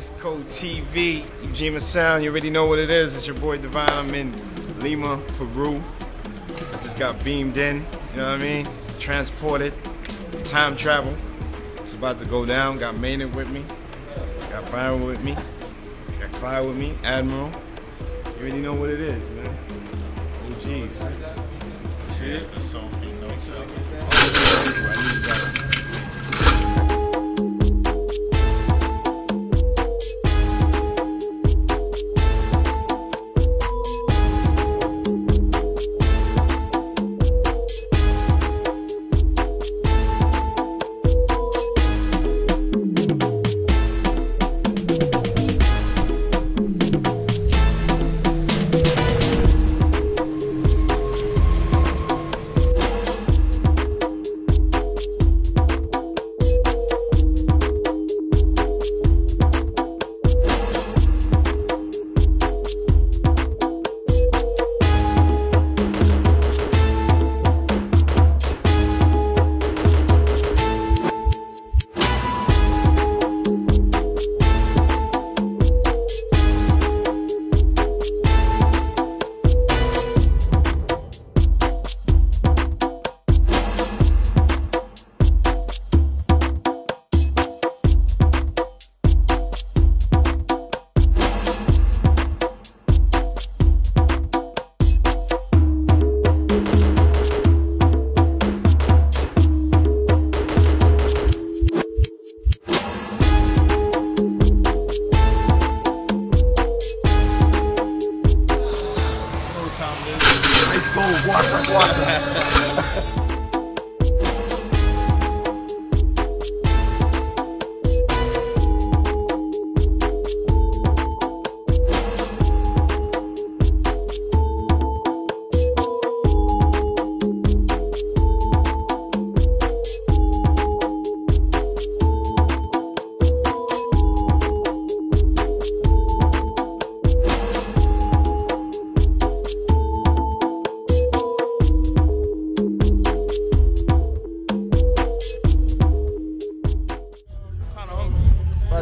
TV, Ujima Sound. You already know what it is. It's your boy Divine. I'm in Lima, Peru. I just got beamed in. You know what I mean? Transported. Time travel. It's about to go down. Got Maynard with me. Got Byron with me. Got Clyde with me. Admiral. You already know what it is, man. Oh, jeez. Shit. The Sophie no I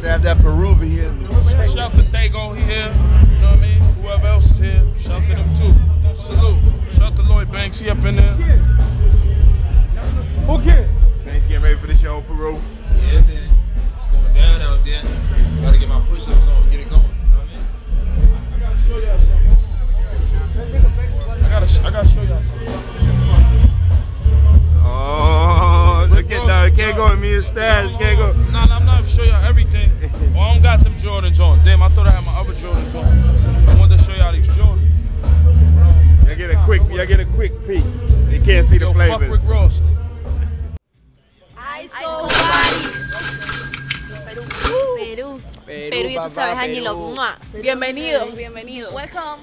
to have that Peruvian. Shout out to Dago, he here. You know what I mean? Whoever else is here, shout out to them too. Salute. Shout out to Lloyd Banks, he up in there. Okay. Thanks getting ready for the show, Peru. Yeah, man. It's going down out there. Gotta get my push-ups on, get it going. You know what I mean? I gotta show y'all something. I gotta, I gotta show y'all something. Oh, look at that. Can't go with me instead. Can't go. Can't see the flavors. Rick Ross. Ice Cold Party. Perú. Perú, y tú sabes, Ángelo. ¡mua! Bienvenidos, bienvenidos. Welcome.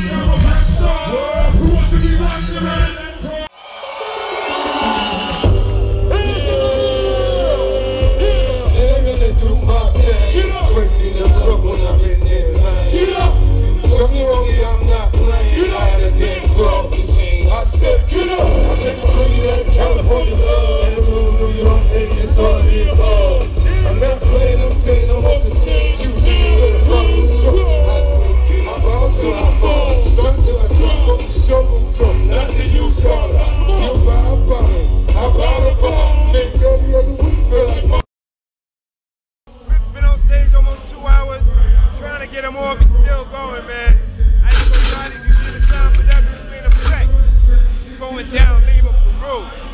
Yeah. Down, Lima, Peru.